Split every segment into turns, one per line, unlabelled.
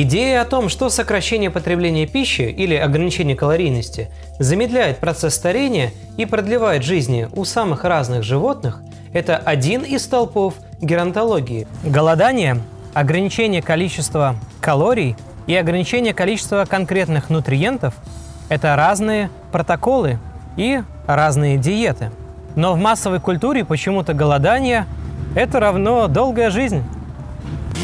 Идея о том, что сокращение потребления пищи или ограничение калорийности замедляет процесс старения и продлевает жизни у самых разных животных, это один из столпов геронтологии. Голодание, ограничение количества калорий и ограничение количества конкретных нутриентов – это разные протоколы и разные диеты. Но в массовой культуре почему-то голодание – это равно долгая жизнь.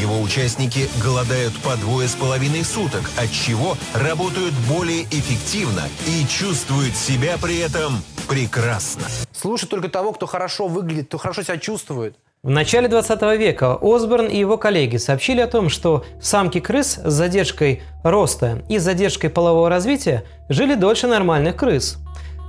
Его участники голодают по двое с половиной суток, от чего работают более эффективно и чувствуют себя при этом прекрасно.
Слушай только того, кто хорошо выглядит, кто хорошо себя чувствует.
В начале 20 века Осборн и его коллеги сообщили о том, что самки крыс с задержкой роста и задержкой полового развития жили дольше нормальных крыс.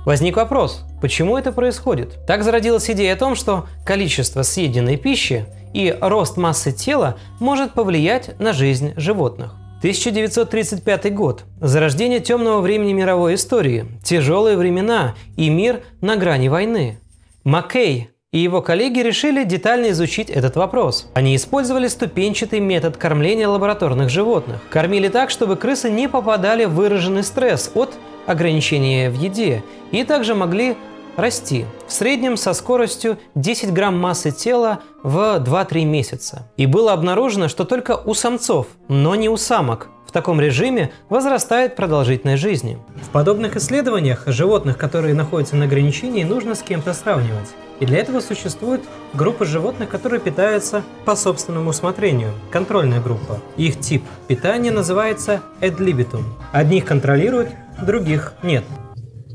Возник вопрос, почему это происходит? Так зародилась идея о том, что количество съеденной пищи и рост массы тела может повлиять на жизнь животных. 1935 год. Зарождение темного времени мировой истории. Тяжелые времена и мир на грани войны. Маккей и его коллеги решили детально изучить этот вопрос. Они использовали ступенчатый метод кормления лабораторных животных. Кормили так, чтобы крысы не попадали в выраженный стресс от ограничения в еде и также могли расти, в среднем со скоростью 10 грамм массы тела в 2-3 месяца. И было обнаружено, что только у самцов, но не у самок, в таком режиме возрастает продолжительность жизни. В подобных исследованиях животных, которые находятся на ограничении, нужно с кем-то сравнивать. И для этого существует группа животных, которые питаются по собственному усмотрению. Контрольная группа. Их тип питания называется ad libitum. Одних контролируют, других нет.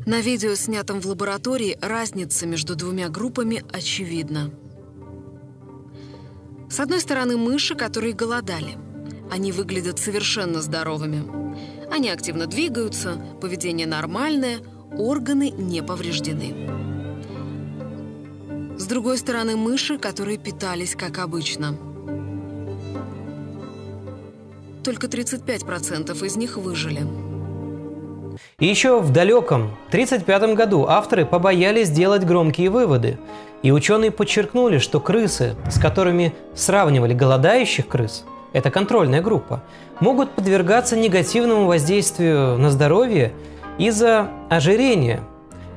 На видео, снятом в лаборатории, разница между двумя группами очевидна. С одной стороны, мыши, которые голодали. Они выглядят совершенно здоровыми. Они активно двигаются, поведение нормальное, органы не повреждены. С другой стороны, мыши, которые питались как обычно. Только 35% из них выжили.
И еще в далеком 1935 году авторы побоялись делать громкие выводы. И ученые подчеркнули, что крысы, с которыми сравнивали голодающих крыс, это контрольная группа, могут подвергаться негативному воздействию на здоровье из-за ожирения –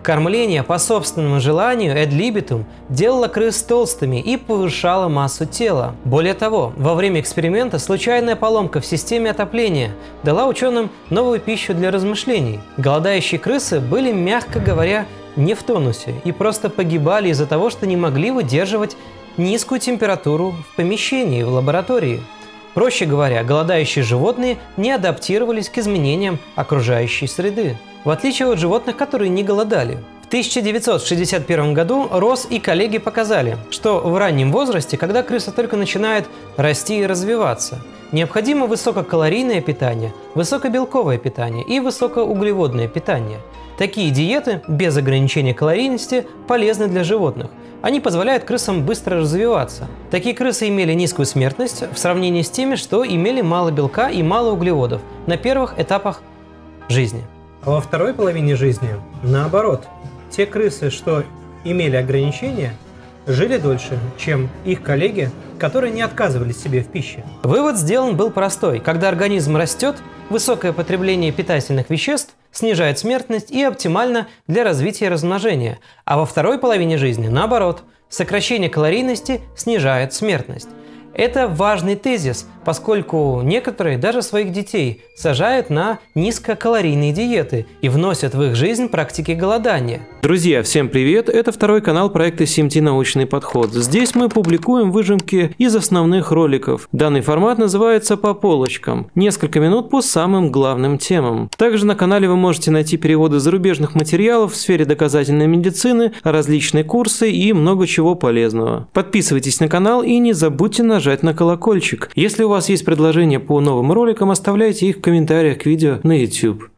Кормление по собственному желанию ad libitum делало крыс толстыми и повышало массу тела. Более того, во время эксперимента случайная поломка в системе отопления дала ученым новую пищу для размышлений. Голодающие крысы были, мягко говоря, не в тонусе и просто погибали из-за того, что не могли выдерживать низкую температуру в помещении, в лаборатории. Проще говоря, голодающие животные не адаптировались к изменениям окружающей среды в отличие от животных, которые не голодали. В 1961 году Росс и коллеги показали, что в раннем возрасте, когда крыса только начинает расти и развиваться, необходимо высококалорийное питание, высокобелковое питание и высокоуглеводное питание. Такие диеты без ограничения калорийности полезны для животных. Они позволяют крысам быстро развиваться. Такие крысы имели низкую смертность в сравнении с теми, что имели мало белка и мало углеводов на первых этапах жизни. А во второй половине жизни, наоборот, те крысы, что имели ограничения, жили дольше, чем их коллеги, которые не отказывались себе в пище. Вывод сделан был простой. Когда организм растет, высокое потребление питательных веществ снижает смертность и оптимально для развития размножения. А во второй половине жизни, наоборот, сокращение калорийности снижает смертность. Это важный тезис, поскольку некоторые даже своих детей сажают на низкокалорийные диеты и вносят в их жизнь практики голодания. Друзья, всем привет! Это второй канал проекта CMT «Научный подход». Здесь мы публикуем выжимки из основных роликов. Данный формат называется «По полочкам». Несколько минут по самым главным темам. Также на канале вы можете найти переводы зарубежных материалов в сфере доказательной медицины, различные курсы и много чего полезного. Подписывайтесь на канал и не забудьте нажать на колокольчик. Если у вас есть предложения по новым роликам, оставляйте их в комментариях к видео на YouTube.